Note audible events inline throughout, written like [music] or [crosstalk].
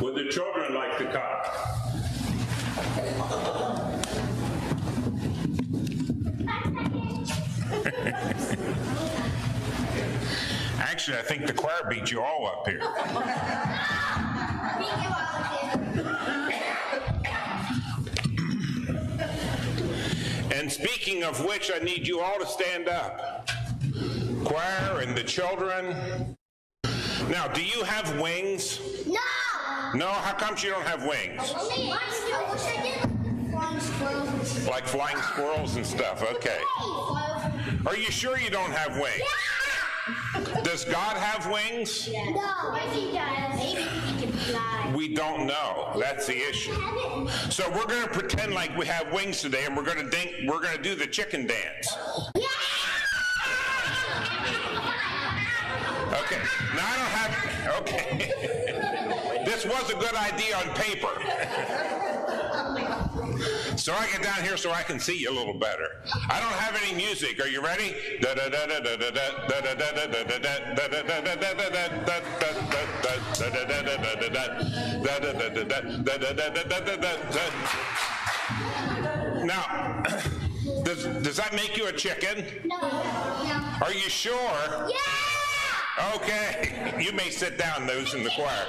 Would the children like to come? [laughs] Actually, I think the choir beat you all up here. [laughs] And speaking of which, I need you all to stand up. Choir and the children. Now, do you have wings? No! No, how comes you don't have wings? Only I wish I did. Flying squirrels. Like flying squirrels and stuff. Okay. Are you sure you don't have wings? Does God have wings? No. He does. Maybe he can fly. We don't know. That's the issue. So we're going to pretend like we have wings today, and we're going to think we're going to do the chicken dance. Okay. Now I don't have. Okay. [laughs] this was a good idea on paper. [laughs] Oh So I get down here so I can see you a little better. I don't have any music. Are you ready? Now, does, does that make you a chicken? No. Are you sure? Yeah! Okay, you may sit down, those in the choir.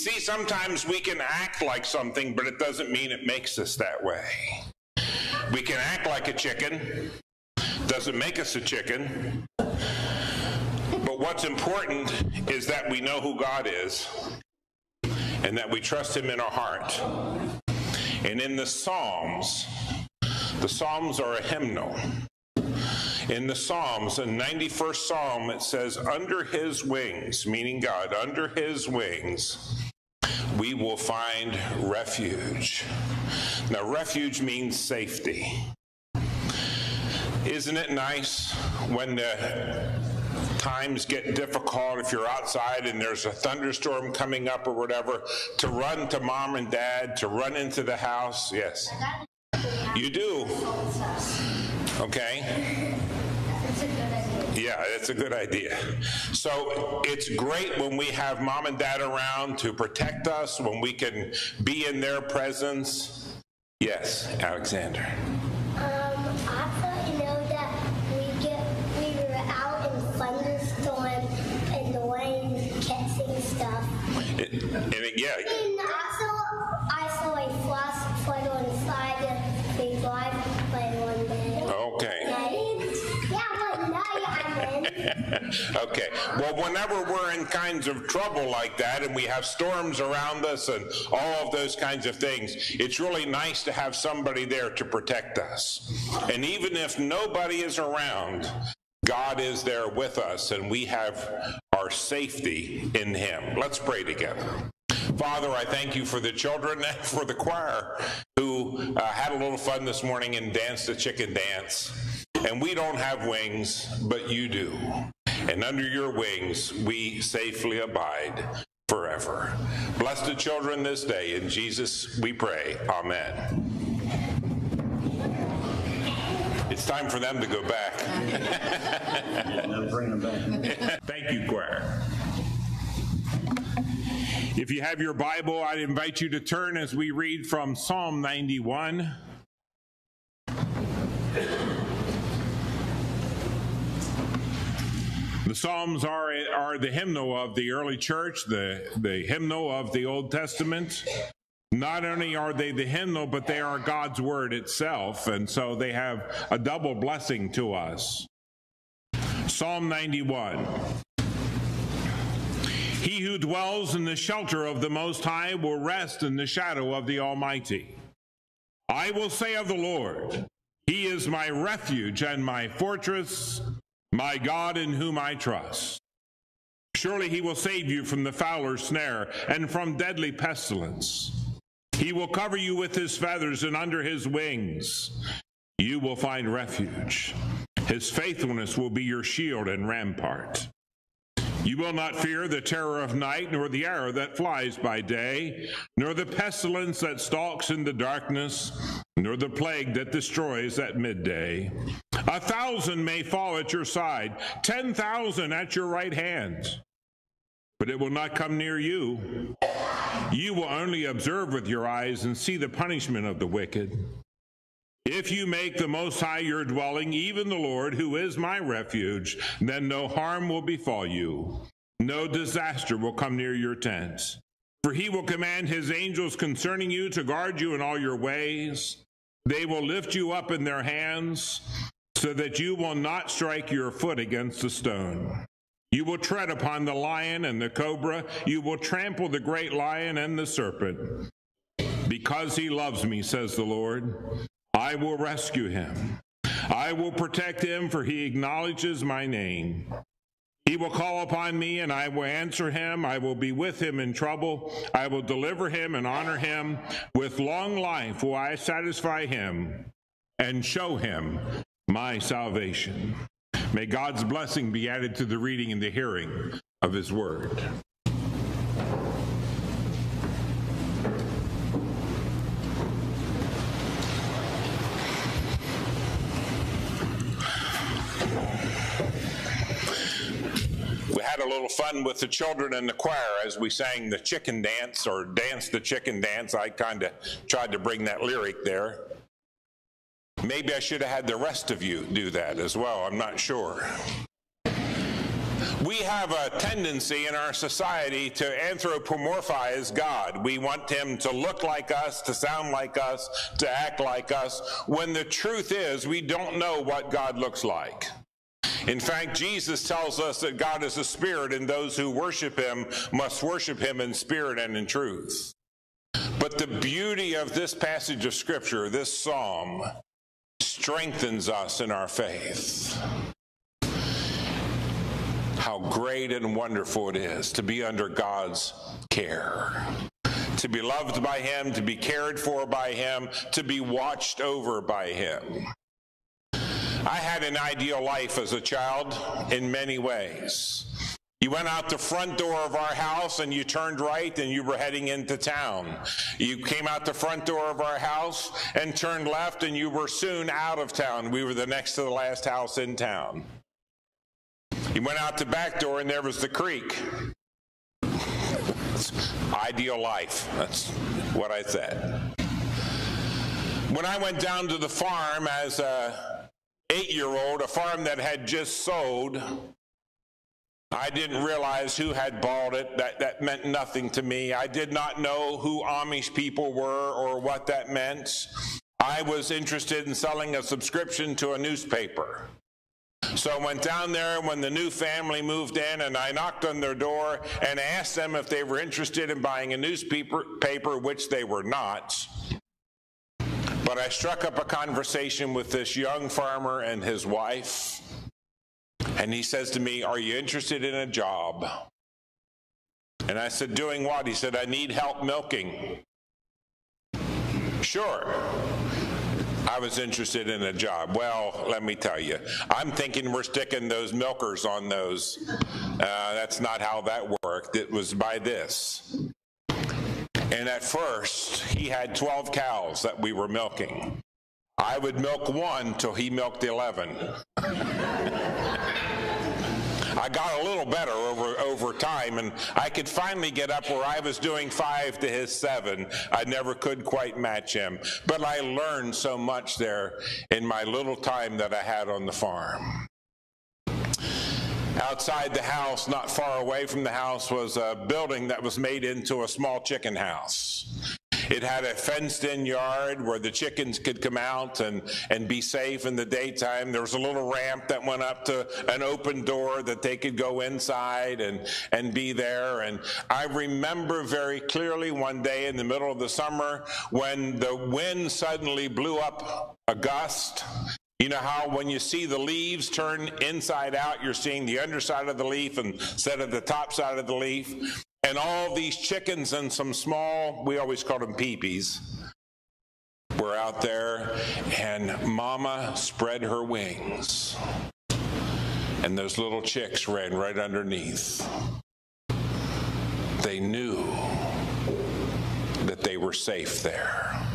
See, sometimes we can act like something, but it doesn't mean it makes us that way. We can act like a chicken, doesn't make us a chicken. But what's important is that we know who God is and that we trust Him in our heart. And in the Psalms, the Psalms are a hymnal. In the Psalms, the 91st Psalm, it says, Under his wings, meaning God, under his wings, we will find refuge. Now, refuge means safety. Isn't it nice when the times get difficult if you're outside and there's a thunderstorm coming up or whatever to run to mom and dad, to run into the house? Yes. You do. Okay. Yeah, that's a good idea. So it's great when we have mom and dad around to protect us, when we can be in their presence. Yes, Alexander. Um, I thought Okay. Well, whenever we're in kinds of trouble like that and we have storms around us and all of those kinds of things, it's really nice to have somebody there to protect us. And even if nobody is around, God is there with us and we have our safety in Him. Let's pray together. Father, I thank you for the children [laughs] and for the choir who uh, had a little fun this morning and danced the chicken dance. And we don't have wings, but you do. And under your wings, we safely abide forever. Bless the children this day. In Jesus we pray. Amen. It's time for them to go back. Back. [laughs] Thank you, choir. If you have your Bible, I'd invite you to turn as we read from Psalm 91. The Psalms are, are the hymnal of the early church, the, the hymnal of the Old Testament. Not only are they the hymnal, but they are God's word itself, and so they have a double blessing to us. Psalm 91. He who dwells in the shelter of the Most High will rest in the shadow of the Almighty. I will say of the Lord, He is my refuge and my fortress, my God in whom I trust. Surely He will save you from the fowler's snare and from deadly pestilence. He will cover you with His feathers, and under His wings you will find refuge. His faithfulness will be your shield and rampart. You will not fear the terror of night, nor the arrow that flies by day, nor the pestilence that stalks in the darkness, nor the plague that destroys at midday. A thousand may fall at your side, ten thousand at your right hand, but it will not come near you. You will only observe with your eyes and see the punishment of the wicked. If you make the Most High your dwelling, even the Lord, who is my refuge, then no harm will befall you, no disaster will come near your tents. For he will command his angels concerning you to guard you in all your ways. They will lift you up in their hands so that you will not strike your foot against a stone. You will tread upon the lion and the cobra. You will trample the great lion and the serpent. Because he loves me, says the Lord, I will rescue him. I will protect him, for he acknowledges my name. He will call upon me, and I will answer him. I will be with him in trouble. I will deliver him and honor him. With long life will I satisfy him and show him my salvation. May God's blessing be added to the reading and the hearing of his word. Had a little fun with the children in the choir as we sang the chicken dance or danced the chicken dance. I kind of tried to bring that lyric there. Maybe I should have had the rest of you do that as well. I'm not sure. We have a tendency in our society to anthropomorphize God. We want him to look like us, to sound like us, to act like us, when the truth is we don't know what God looks like. In fact, Jesus tells us that God is a spirit, and those who worship him must worship him in spirit and in truth. But the beauty of this passage of Scripture, this psalm, strengthens us in our faith. How great and wonderful it is to be under God's care to be loved by Him, to be cared for by Him, to be watched over by Him. I had an ideal life as a child in many ways. You went out the front door of our house and you turned right and you were heading into town. You came out the front door of our house and turned left and you were soon out of town. We were the next to the last house in town. You went out the back door and there was the creek. ideal life. That's what I said. When I went down to the farm as a eight year old, a farm that had just sold. I didn't realize who had bought it. That, that meant nothing to me. I did not know who Amish people were or what that meant. I was interested in selling a subscription to a newspaper. So I went down there when the new family moved in and I knocked on their door and asked them if they were interested in buying a newspaper, paper, which they were not. But I struck up a conversation with this young farmer and his wife, and he says to me, Are you interested in a job? And I said, Doing what? He said, I need help milking. Sure. I was interested in a job. Well, let me tell you, I'm thinking we're sticking those milkers on those. Uh, that's not how that worked. It was by this. And at first, he had 12 cows that we were milking. I would milk one till he milked 11. I got a little better over, over time, and I could finally get up where I was doing five to his seven. I never could quite match him. But I learned so much there in my little time that I had on the farm. Outside the house, not far away from the house, was a building that was made into a small chicken house. It had a fenced in yard where the chickens could come out and, and be safe in the daytime. There was a little ramp that went up to an open door that they could go inside and, and be there. And I remember very clearly one day in the middle of the summer when the wind suddenly blew up a gust you know how when you see the leaves turn inside out, you're seeing the underside of the leaf instead of the top side of the leaf? And all these chickens and some small, we always called them peepees, were out there, and Mama spread her wings. And those little chicks ran right underneath. They knew that they were safe there.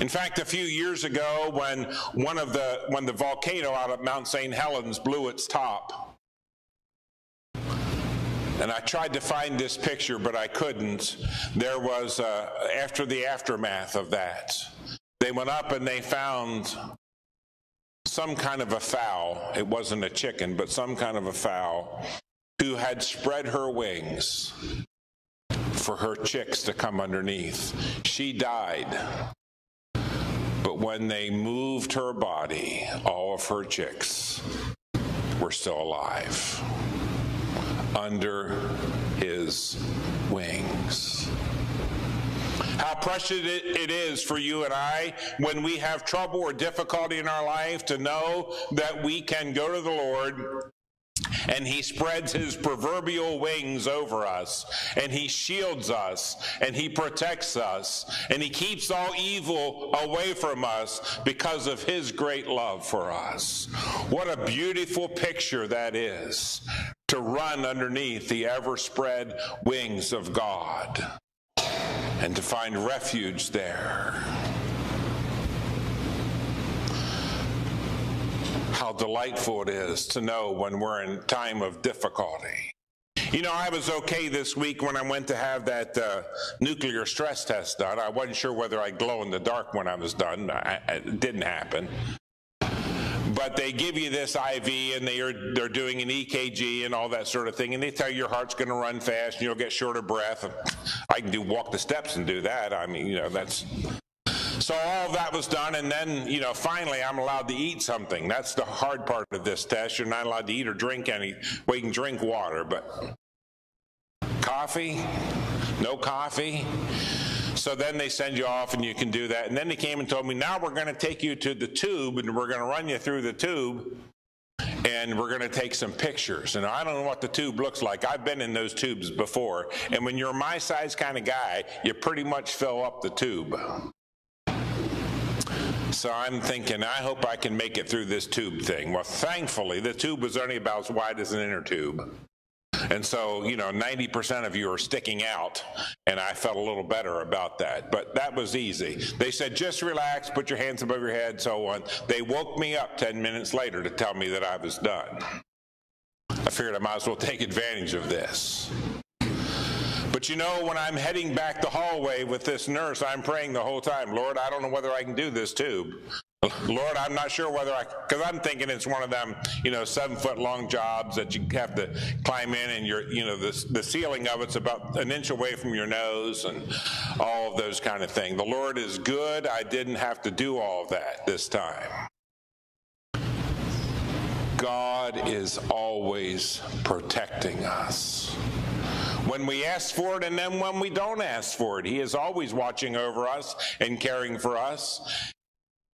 In fact, a few years ago, when one of the when the volcano out at Mount St. Helens blew its top, and I tried to find this picture, but I couldn't. There was uh, after the aftermath of that, they went up and they found some kind of a fowl. It wasn't a chicken, but some kind of a fowl who had spread her wings for her chicks to come underneath. She died. When they moved her body, all of her chicks were still alive under his wings. How precious it is for you and I when we have trouble or difficulty in our life to know that we can go to the Lord and he spreads his proverbial wings over us, and he shields us, and he protects us, and he keeps all evil away from us because of his great love for us. What a beautiful picture that is to run underneath the ever spread wings of God and to find refuge there. How delightful it is to know when we're in time of difficulty. You know, I was okay this week when I went to have that uh, nuclear stress test done. I wasn't sure whether I'd glow in the dark when I was done. I, it didn't happen. But they give you this IV and they are, they're doing an EKG and all that sort of thing. And they tell you your heart's going to run fast and you'll get short of breath. I can do walk the steps and do that. I mean, you know, that's so all that was done, and then, you know, finally I'm allowed to eat something. That's the hard part of this test. You're not allowed to eat or drink any. Well, you can drink water, but coffee? No coffee? So then they send you off and you can do that. And then they came and told me, now we're going to take you to the tube and we're going to run you through the tube and we're going to take some pictures. And I don't know what the tube looks like. I've been in those tubes before. And when you're my size kind of guy, you pretty much fill up the tube. So I'm thinking, I hope I can make it through this tube thing. Well, thankfully, the tube was only about as wide as an inner tube. And so, you know, 90% of you are sticking out, and I felt a little better about that. But that was easy. They said, just relax, put your hands above your head, so on. They woke me up 10 minutes later to tell me that I was done. I figured I might as well [laughs] take advantage of this. But you know, when I'm heading back the hallway with this nurse, I'm praying the whole time, Lord, I don't know whether I can do this tube. Lord, I'm not sure whether I, because I'm thinking it's one of them, you know, seven foot long jobs that you have to climb in and you're, you know, the, the ceiling of it's about an inch away from your nose and all of those kind of things. The Lord is good. I didn't have to do all of that this time. God is always protecting us when we ask for it and then when we don't ask for it. He is always watching over us and caring for us.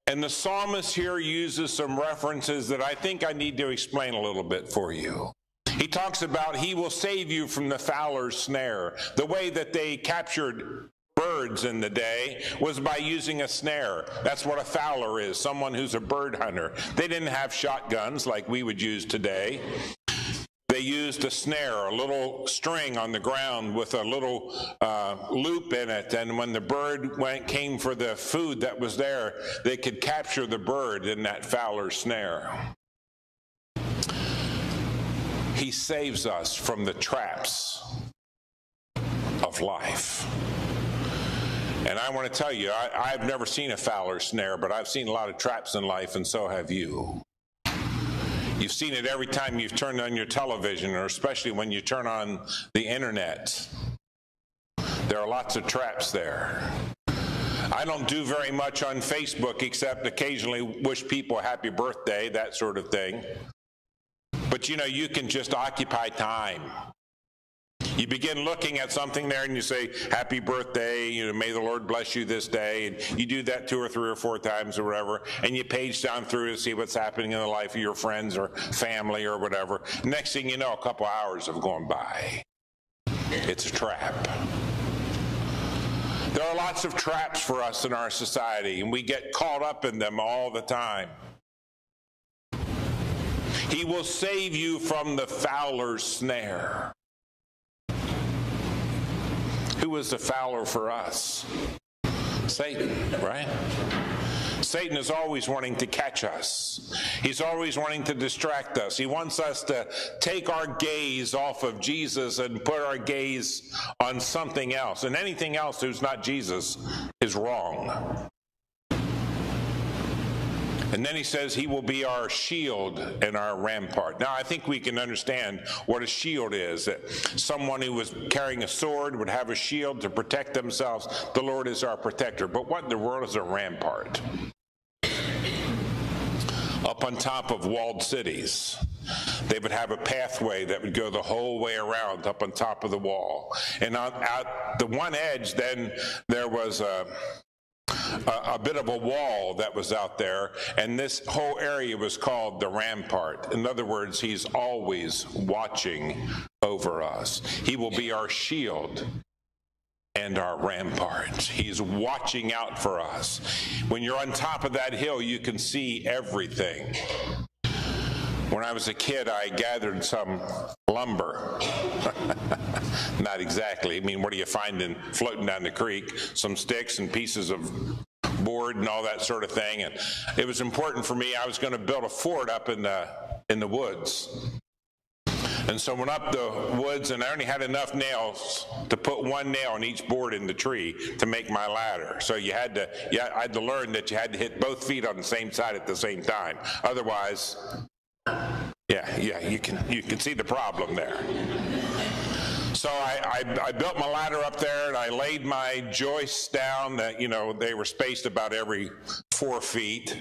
And the psalmist here uses some references that I think I need to explain a little bit for you. He talks about he will save you from the fowler's snare. The way that they captured birds in the day was by using a snare. That's what a fowler is, someone who's a bird hunter. They didn't have shotguns like we would use today they used a snare, a little string on the ground with a little uh, loop in it. And when the bird went, came for the food that was there, they could capture the bird in that fowler's snare. He saves us from the traps of life. And I want to tell you, I, have never seen a fowler's snare, but I've seen a lot of traps in life, and so have you. You've seen it every time you've turned on your television, or especially when you turn on the internet. There are lots of traps there. I don't do very much on Facebook except occasionally wish people a happy birthday, that sort of thing. But you know, you can just occupy time. You begin looking at something there and you say, Happy birthday, you know, may the Lord bless you this day. And you do that two or three or four times or whatever, and you page down through to see what's happening in the life of your friends or family or whatever. Next thing you know, a couple hours have gone by. It's a trap. There are lots of traps for us in our society, and we get caught up in them all the time. He will save you from the fowler's snare. Who is the fowler for us? Satan, right? Satan is always wanting to catch us. He's always wanting to distract us. He wants us to take our gaze off of Jesus and put our gaze on something else. And anything else who's not Jesus is wrong. And then he says he will be our shield and our rampart. Now, I think we can understand what a shield is that someone who was carrying a sword would have a shield to protect themselves. The Lord is our protector. But what in the world is a rampart? Up on top of walled cities, they would have a pathway that would go the whole way around up on top of the wall. And on, at the one edge, then there was a a, a, bit of a wall that was out there, and this whole area was called the rampart. In other words, he's always watching over us. He will be our shield and our rampart. He's watching out for us. When you're on top of that hill, you can see everything. When I was a kid, I gathered some lumber. [laughs] Not exactly. I mean, what are you finding floating down the creek? Some sticks and pieces of board and all that sort of thing. And it was important for me. I was going to build a fort up in the in the woods. And so I went up the woods, and I only had enough nails to put one nail on each board in the tree to make my ladder. So you had to, yeah, I had to learn that you had to hit both feet on the same side at the same time. Otherwise, yeah, yeah, you can you can see the problem there. So I, I, I, built my ladder up there and I laid my joists down that, you know, they were spaced about every four feet. [laughs]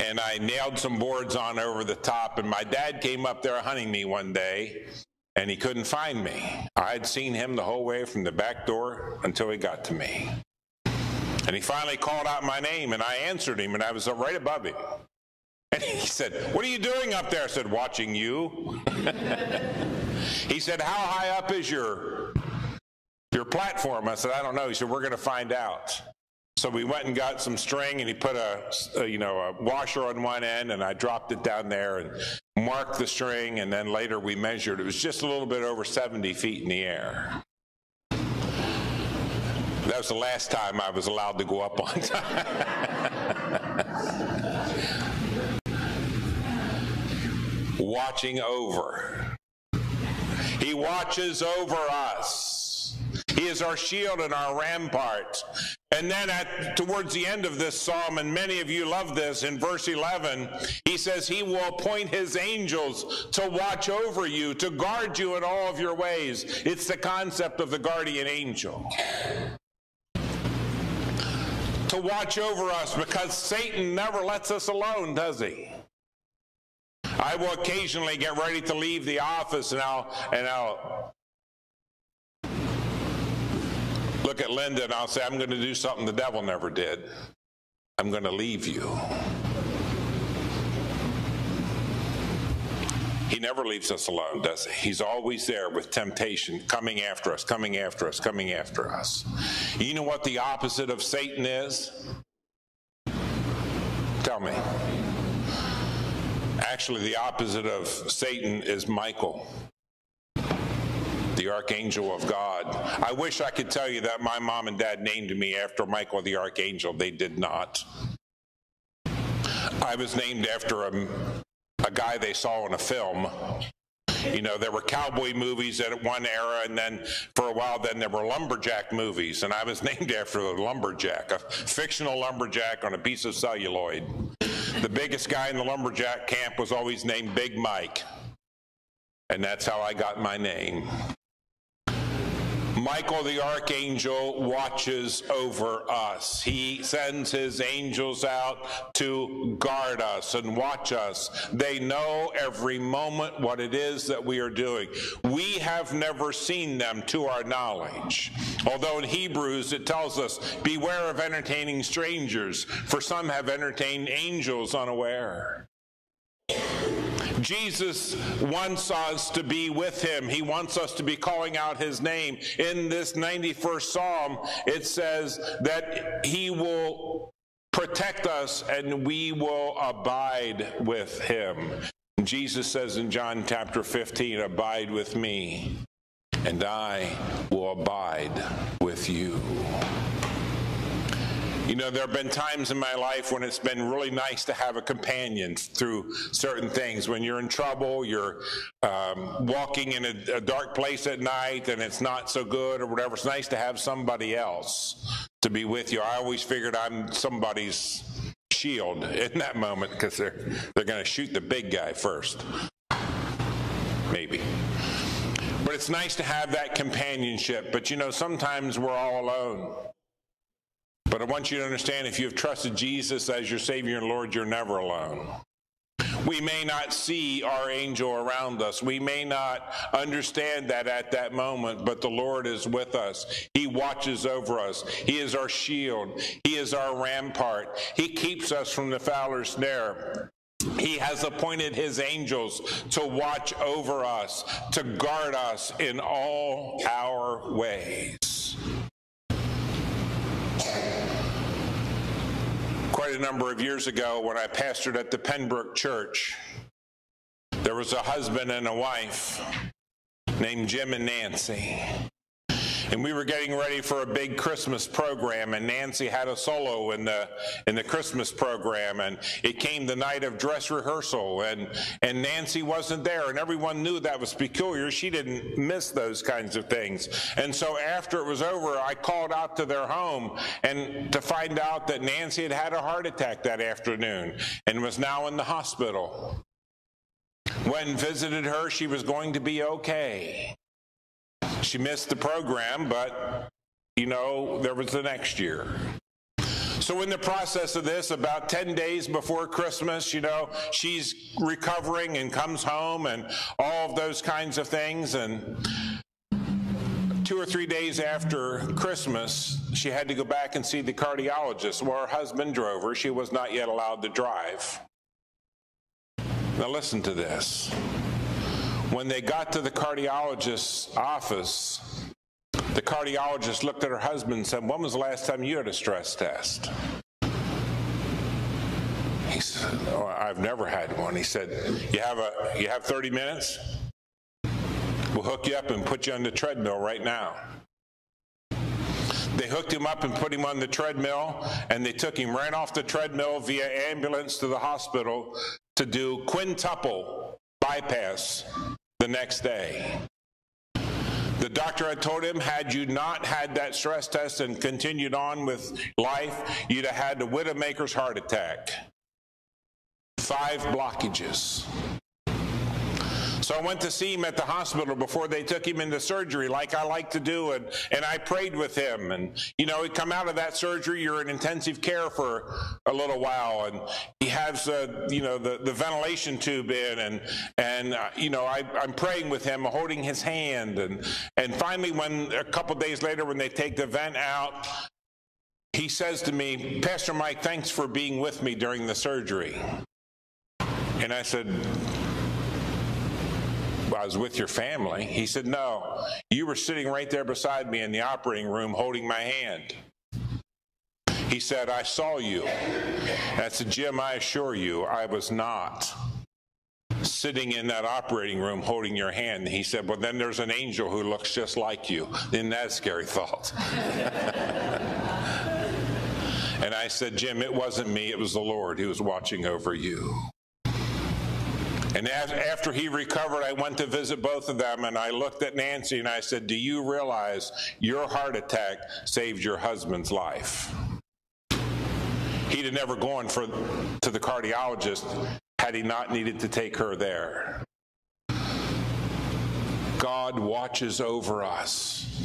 and I nailed some boards on over the top. And my dad came up there hunting me one day and he couldn't find me. I had seen him the whole way from the back door until he got to me. And he finally called out my name and I answered him and I was right above him. And he said, What are you doing up there? I said, Watching you. [laughs] he said, How high up is your your platform? I said, I don't know. He said, We're going to find out. So we went and got some string, and he put a, a, you know a washer on one end, and I dropped it down there and marked the string, and then later we measured. It was just a little bit over 70 feet in the air. That was the last time I was allowed to go up on [laughs] time. Watching over. He watches over us. He is our shield and our rampart. And then at towards the end of this psalm, and many of you love this, in verse 11, he says, He will appoint his angels to watch over you, to guard you in all of your ways. It's the concept of the guardian angel. To watch over us because Satan never lets us alone, does he? I will occasionally get ready to leave the office and I'll and I'll look at Linda and I'll say, I'm going to do something the devil never did. I'm going to leave you. He never leaves us alone, does he? He's always there with temptation coming after us, coming after us, coming after us. You know what the opposite of Satan is? Tell me. Actually, the opposite of Satan is Michael, the archangel of God. I wish I could tell you that my mom and dad named me after Michael the archangel. They did not. I was named after a, a guy they saw in a film. You know, there were cowboy movies at one era, and then for a while, then there were lumberjack movies, and I was [laughs] named after a lumberjack, a fictional lumberjack on a piece of celluloid. The biggest guy in the lumberjack camp was always named Big Mike. And that's how I got my name. Michael the archangel watches over us. He sends his angels out to guard us and watch us. They know every moment what it is that we are doing. We have never seen them to our knowledge. Although in Hebrews it tells us, Beware of entertaining strangers, for some have entertained angels unaware. Jesus wants us to be with him. He wants us to be calling out his name. In this 91st Psalm, it says that he will protect us and we will abide with him. Jesus says in John chapter 15, Abide with me and I will abide with you. You know, there have been times in my life when it's been really nice to have a companion through certain things. When you're in trouble, you're um, walking in a, a dark place at night and it's not so good or whatever. It's nice to have somebody else to be with you. I always figured I'm somebody's shield [laughs] in that moment because they're they're going to shoot the big guy first. Maybe. But it's nice to have that companionship. But you know, sometimes we're all alone. But I want you to understand if you have trusted Jesus as your Savior and Lord, you're never alone. We may not see our angel around us. We may not understand that at that moment, but the Lord is with us. He watches over us. He is our shield. He is our rampart. He keeps us from the fowler's snare. He has appointed his angels to watch over us, to guard us in all our ways. Quite a number of years ago when I pastored at the Pembroke Church. There was a husband and a wife named Jim and Nancy. And we were getting ready for a big Christmas program, and Nancy had a solo in the in the Christmas program, and it came the night of dress rehearsal, and and Nancy wasn't there, and everyone knew that was peculiar. She didn't miss those kinds of things, and so after it was over, I called out to their home and to find out that Nancy had had a heart attack that afternoon and was now in the hospital. When visited her, she was going to be okay. She missed the program, but you know, there was the next year. So, in the process of this, about 10 days before Christmas, you know, she's recovering and comes home and all of those kinds of things. And two or three days after Christmas, she had to go back and see the cardiologist. Well, her husband drove her. She was not yet allowed to drive. Now, listen to this. When they got to the cardiologist's office, the cardiologist looked at her husband and said, When was the last time you had a stress test? He said, oh, I've never had one. He said, You have a you have 30 minutes? We'll hook you up and put you on the treadmill right now. They hooked him up and put him on the treadmill, and they took him right off the treadmill via ambulance to the hospital to do quintuple bypass the next day. The doctor had told him, had you not had that stress test and continued on with life, you'd have had the Widowmaker's heart attack. Five blockages. So I went to see him at the hospital before they took him into surgery, like I like to do, and, and I prayed with him. And, you know, he come out of that surgery, you're in intensive care for a little while, and he has, uh, you know, the, the ventilation tube in, and, and uh, you know, I, I'm praying with him, holding his hand. And, and finally, when a couple days later, when they take the vent out, he says to me, Pastor Mike, thanks for being with me during the surgery. And I said, I was with your family. He said, No, you were sitting right there beside me in the operating room holding my hand. He said, I saw you. I said, Jim, I assure you, I was not sitting in that operating room holding your hand. He said, Well, then there's an angel who looks just like you. Isn't that a scary thought? [laughs] and I said, Jim, it wasn't me, it was the Lord who was watching over you. And after he recovered, I went to visit both of them and I looked at Nancy and I said, Do you realize your heart attack saved your husband's life? He'd have never gone for, to the cardiologist had he not needed to take her there. God watches over us.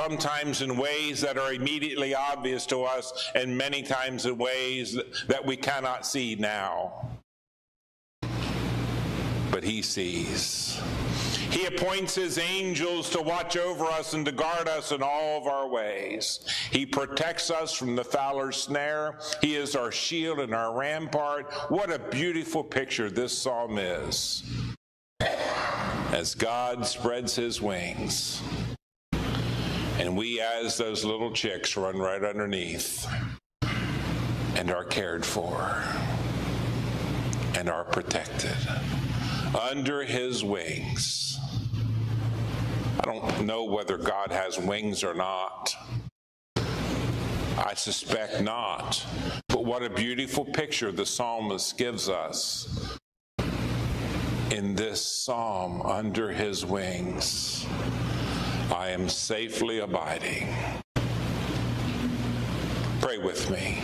Sometimes in ways that are immediately obvious to us, and many times in ways that we cannot see now. But He sees. He appoints his angels to watch over us and to guard us in all of our ways. He protects us from the fowler's snare. He is our shield and our rampart. What a beautiful picture this psalm is. As God spreads his wings and we, as those little chicks, run right underneath and are cared for and are protected. under his wings. I don't know whether God has wings or not. I suspect not. But what a beautiful picture the psalmist gives us in this psalm under his wings. I am safely abiding. Pray with me.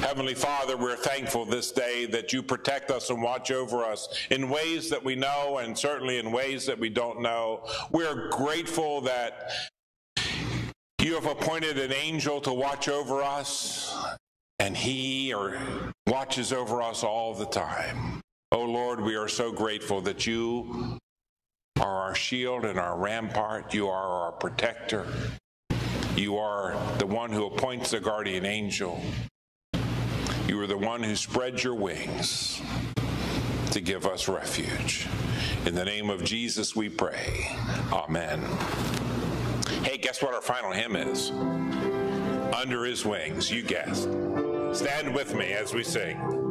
Heavenly Father, we're thankful this day that you protect us and watch over us in ways that we know and certainly in ways that we don't know. We're grateful that you have appointed an angel to watch over us, and he or watches over us all the time. Oh Lord, we are so grateful that you are our shield and our rampart. You are our protector. You are the one who appoints the guardian angel. You are the one who spreads your wings to give us refuge. In the name of Jesus we pray. Amen. Hey, guess what our final hymn is? Under his wings, you guessed. Stand with me as we sing.